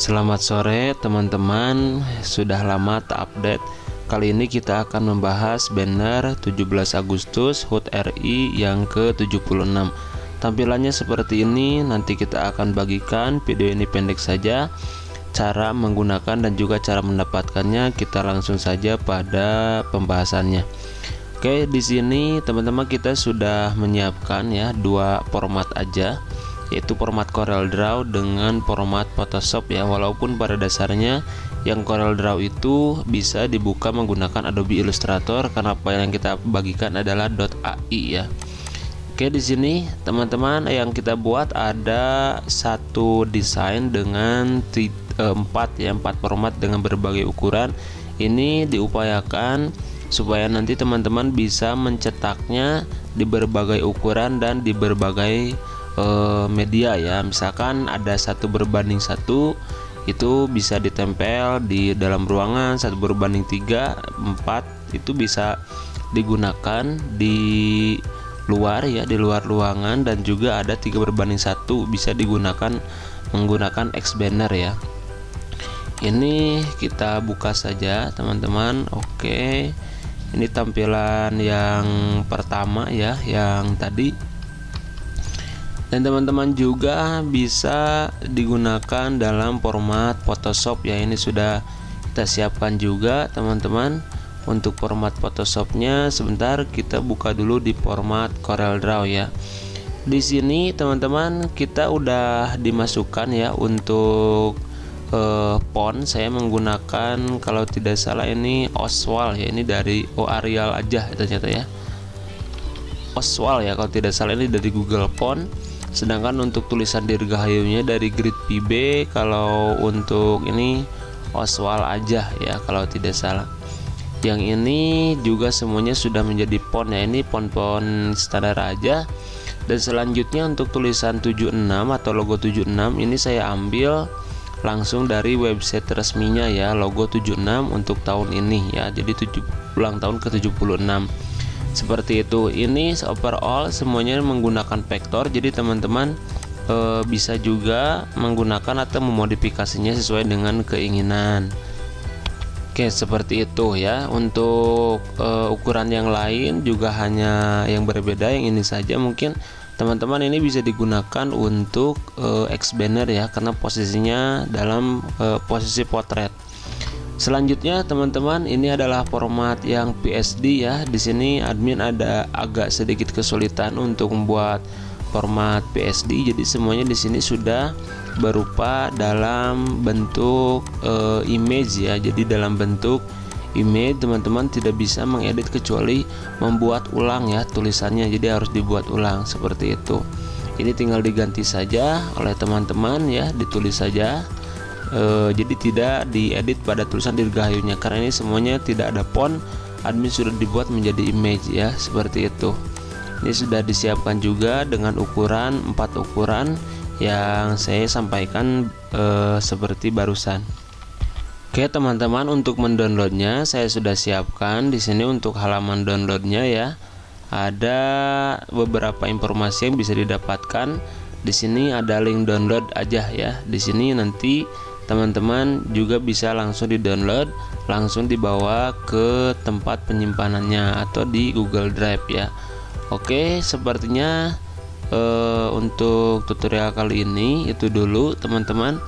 Selamat sore teman-teman. Sudah lama tak update. Kali ini kita akan membahas banner 17 Agustus HUT RI yang ke-76 Tampilannya seperti ini Nanti kita akan bagikan video ini pendek saja. Cara menggunakan dan juga cara mendapatkannya Kita langsung saja pada pembahasannya. Oke di sini teman-teman kita sudah menyiapkan ya dua format aja yaitu format Corel Draw dengan format Photoshop ya. Walaupun pada dasarnya yang Corel Draw itu bisa dibuka menggunakan Adobe Illustrator karena apa yang kita bagikan adalah .ai ya. Oke di sini teman-teman yang kita buat ada satu desain dengan eh, empat ya empat format dengan berbagai ukuran. Ini diupayakan supaya nanti teman-teman bisa mencetaknya di berbagai ukuran dan di berbagai uh, media ya. Misalkan ada satu berbanding satu itu bisa ditempel di dalam ruangan. Satu berbanding tiga empat itu bisa digunakan di luar ya di luar ruangan. Dan juga ada tiga berbanding satu bisa digunakan menggunakan X banner ya. Ini kita buka saja teman-teman. Oke. Ini tampilan yang pertama ya yang tadi dan teman-teman juga bisa digunakan dalam format Photoshop. Ya ini sudah kita siapkan juga teman-teman. Untuk format Photoshopnya sebentar kita buka dulu di format Corel Draw ya. Di sini teman-teman kita udah dimasukkan ya untuk uh, font. Saya menggunakan kalau tidak salah ini Oswald ya. Ini dari O Arial aja ternyata ya. Oswald ya kalau tidak salah ini dari Google Font sedangkan untuk tulisan dirgahayunya dari grid PB kalau untuk ini Oswald aja ya kalau tidak salah. Yang ini juga semuanya sudah menjadi font ya ini font-font standar aja. Dan selanjutnya untuk tulisan 76 atau logo 76 ini saya ambil langsung dari website resminya ya logo 76 untuk tahun ini ya. Jadi 7 ulang tahun ke 76 seperti itu. Ini overall semuanya menggunakan vektor. Jadi teman-teman e, bisa juga menggunakan atau memodifikasinya sesuai dengan keinginan. Oke seperti itu ya. Untuk e, ukuran yang lain juga hanya yang berbeda yang ini saja. Mungkin teman-teman ini bisa digunakan untuk e, X banner ya karena posisinya dalam e, posisi potret Selanjutnya teman-teman ini adalah format yang PSD ya. Di sini admin ada agak sedikit kesulitan untuk membuat format PSD. Jadi semuanya di sini sudah berupa dalam bentuk e, image ya. Jadi dalam bentuk image teman-teman tidak bisa mengedit kecuali membuat ulang ya tulisannya. Jadi harus dibuat ulang seperti itu. Ini tinggal diganti saja oleh teman-teman ya, ditulis saja e, jadi tidak diedit pada tulisan dirgahayunya karena ini semuanya tidak ada font admin sudah dibuat menjadi image ya seperti itu. Ini sudah disiapkan juga dengan ukuran empat ukuran yang saya sampaikan e, seperti barusan. Oke teman-teman untuk mendownloadnya saya sudah siapkan di sini untuk halaman downloadnya ya. Ada beberapa informasi yang bisa didapatkan. Di sini ada link download aja ya. Di sini nanti teman-teman juga bisa langsung di-download, langsung dibawa ke tempat penyimpanannya atau di Google Drive ya. Oke, sepertinya uh, untuk tutorial kali ini itu dulu teman-teman.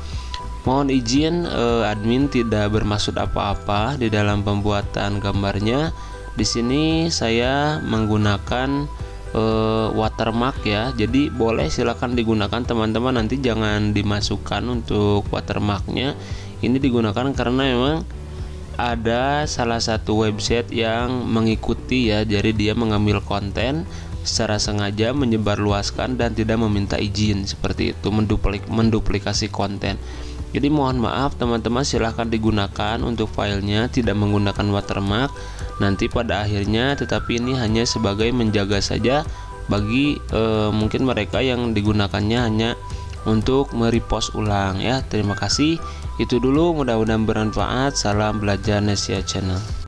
Mohon izin uh, admin tidak bermaksud apa-apa di dalam pembuatan gambarnya. Di sini saya menggunakan uh, watermark ya. Jadi boleh silahkan digunakan teman-teman. Nanti jangan dimasukkan untuk watermarknya. Ini digunakan karena memang ada salah satu website yang mengikuti ya. Jadi dia mengambil konten secara sengaja menyebarluaskan dan tidak meminta izin. Seperti itu menduplik menduplikasi konten jadi mohon maaf teman-teman silahkan digunakan untuk filenya tidak menggunakan watermark. Nanti pada akhirnya tetapi ini hanya sebagai menjaga saja bagi e, mungkin mereka yang digunakannya hanya untuk merepost ulang ya. Terima kasih. Itu dulu mudah-mudahan bermanfaat. Salam belajar Nesia channel